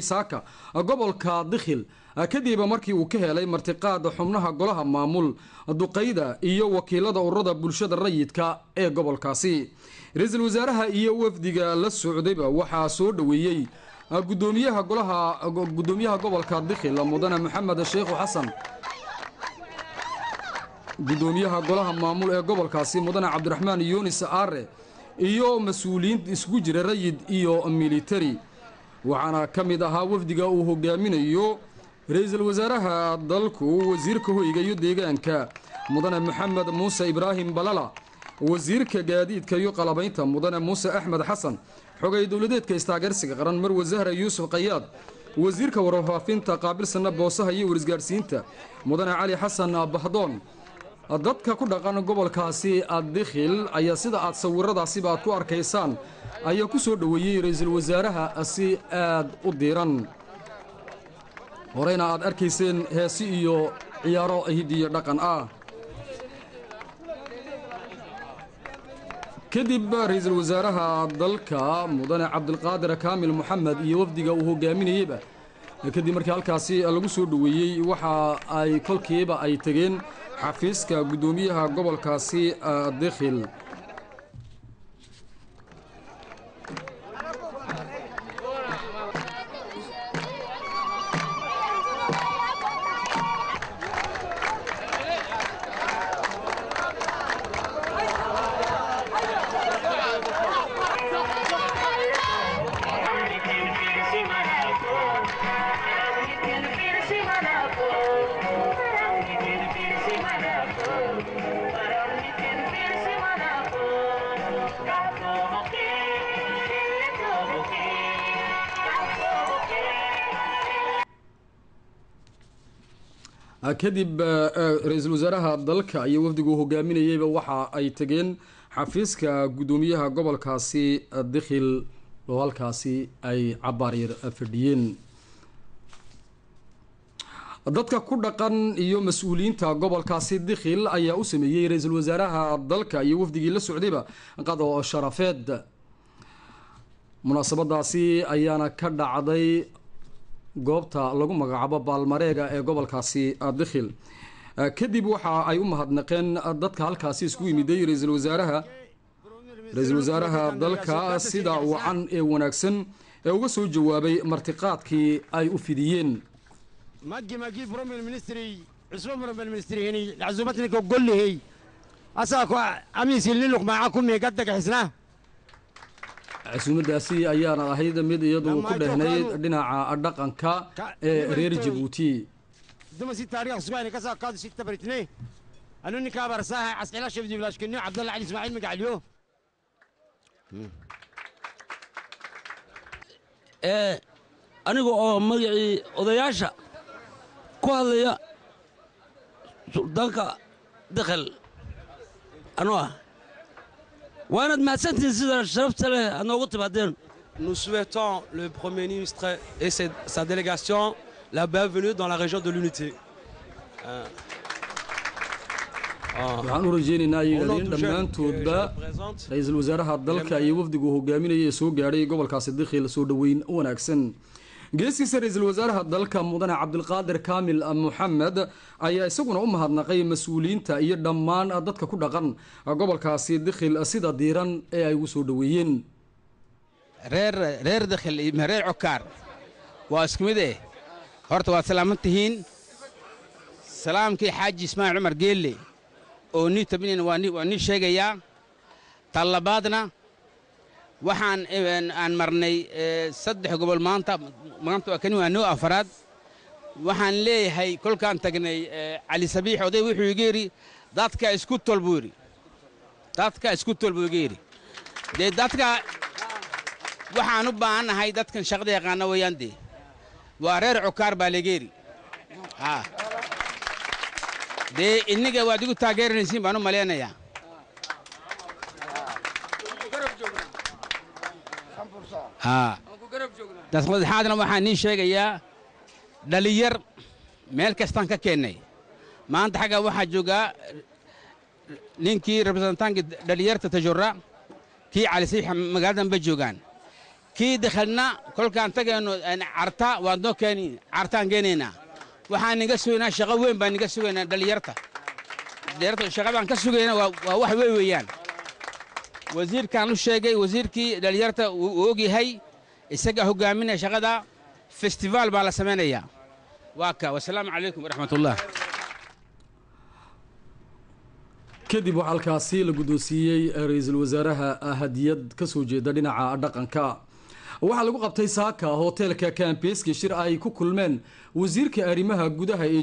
saaka gobolka dikhil kadib markii uu ka helay martiqaada xubnaha golaha maamul duqayda iyo wakiilada ururada bulshada rayidka ee gobolkaasi. Ra'iisul wasaaraha iyo wafdiga la socdayba waxaa soo dhoweeyey gudoomiyaha golaha gudoomiyaha gobolka dikhil mudane maxamed sheekhu xasan. Gudoomiyaha golaha maamul ee gobolkaasi mudane cabdiraxmaan yunis aare iyo mas'uuliyiin isugu jira rayid iyo militari waxaana ka mid ahaa wafdiga uu hogaaminayo ra'iisul wasaaraha dalku wasiirka hoyga iyo deegaanka mudane maxamed muuse ibraahim balala wasiirka gaadiidka iyo qalabaynta mudane muuse axmed xasan xogay dowladeedka istaageersiga qaran marwe zahra yuusuf qayaad wasiirka warfaafinta qaabilsana boosaha iyo warisgaadhsiinta mudane cali xasan bahdoon dadka ku dhaqan gobolkaasi dikhil ayaa sida aad sawiradaasiba aad ku arkaysaan ayaa ku soo dhoweeyey ra'iisul wasaaraha si aad u diiran. Horeyna aad arkayseen heesi iyo ciyaaro hidiyo dhaqan ah. Kadib ra'iisul wasaaraha dalka mudane cabdilqaadir kaamil moxamed iyo wafdiga uu hogaaminayeyba kadib markii halkaasi lagu soo dhoweeyey waxa ay kolkiiba ay tegeen xafiiska guddoomiyaha gobolkaasi dikhil kadib ra'iisul wasaaraha dalka iyo wafdigu hogaaminayeyba waxa ay tegeen xafiiska guddoomiyaha gobolkaasi dikhil oo halkaasi ay cabaaryar fadhiyeen dadka ku dhaqan iyo mas'uuliyiinta gobolkaasi dikhil ayaa u sameeyey ra'iisul wasaaraha dalka iyo wafdigii la socdayba qado sharafeed. Munaasabadaasi ayaana ka dhacday goobta lagu magacaabo baalmareega ee gobolkaasi dikhil kadib waxa ay u mahadnaqeen dadka halkaasi isku yimiday ra'iisul wasaaraha. Ra'iisul wasaaraha dalka sida wacan ee wanaagsan ee uga soo jawaabay martiqaadkii ay u fidiyeen ماجي ماجي بروم المنستري عصوم بروم المنستري هني عزومتني كقول لي هي أساكو أميس اللي لك معاكم يقدك حسنا casuumadaasi ayaana ahayd mid iyadu ku dhehnayd dhinaca dhaqanka ee reer jabuuti دم ست تاريخ سبعين كسا قاد ستة بريتني أنا إني كابر ساها عسقلا شفدي بلاش كني عبد الله علي إسماعيل مقعليو ee aniga oo magacii odayaasha ku hadlaya suldaanka dikhil anuu ah waanaad mahadsantihiin sida sharafta leh aad noogu timaadeen Nous souhaitons le Premier ministre et ses- sa délégation la bienvenue dans la région de l'Unité. Euh, waxaan u rajeynaynaa ay au nom yidhahdeen du jeune que je dhammaantoodba ra'iisul wasaaraha dalka iyo wafdigu hogaaminaya ee soo gaadhay gobolkaasi dikhil soo dhoweyn wanaagsan geeskiisa ra'iisul wasaaraha dalka mudane cabdilqaadir kaamil moxamed ayaa isaguna u mahadnaqay mas'uuliyiinta iyo dhammaan dadka ku dhaqan gobolkaasi dikhil sida diiran ee ay ugu soo dhoweeyeen reer reer dakhil iyo reer cokaar. Waa isku mid eh. Horta waad salaaman tihiin salaamkii xaaji ismaaciil cumar geelle oo nii tabinayn waa nii- sheegayaa. Tan labaadna waxaan aan marnay eh, saddex gobol maanta. Maanta waa kani waa noo afaraad. Waxaan leeyahay kolkaan tagnay eh, cali sabiix oday wuxuu iga yidhi dadka isku tol buu yidhi. Dadka isku tol buu iga yidhi. Dee dadka waxaan u baahannahay dadkan shaqada yaqaana weeyaan dee. Waa reer cukaar baa legeeri haa. Dee inniga waad igu taageeranaysiin baan u malaynayaa haa dasaddexaadna waxaan nii sheegayaa dhalinyar meel kastaan ka keennay maanta xagga waxaa joogaa ninkii representaankii dhalinyarta tajura kii cali sabiix magaaladan ba joogaan. Kii dakhalna kolkaan tagayno carta waad noo keeni cartaan geenaynaa waxaan niga sugaynaa shaqo weyn baan niga sugaynaa dhallinyarta dhallinyarta shaqo baan ka sugaynaa waa wax weyn weeyaan wasiirkaan u sheegay wasiirkii dhallinyarta uu og yahay isagaa hogaaminaya shaqada festivaal baa la samaynayaa waa ka wasalaamu calaykum waraxmatullah. Kadib waxaa halkaasi la guddoonsiiyey ra'iisul wasaaraha hadiyad ka soo jeeda dhinaca dhaqanka. Waxaa lagu qabtay saaka hoteelka kambeski shir ay ku kulmeen wasiirka arrimaha gudaha